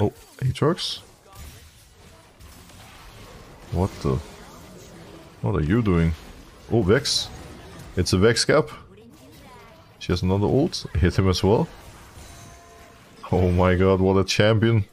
Oh, Aatrox? What the? What are you doing? Oh, Vex. It's a Vex cap. She has another ult. Hit him as well. Oh my god, what a champion.